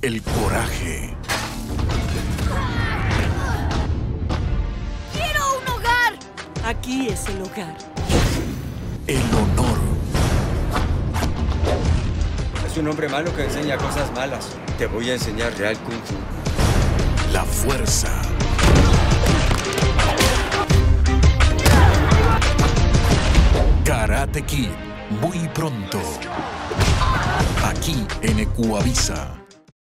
El coraje. ¡Quiero un hogar! Aquí es el hogar. El honor. Es un hombre malo que enseña cosas malas. Te voy a enseñar real kung fu. La fuerza. Karate Kid. Muy pronto. Aquí en Ecuavisa.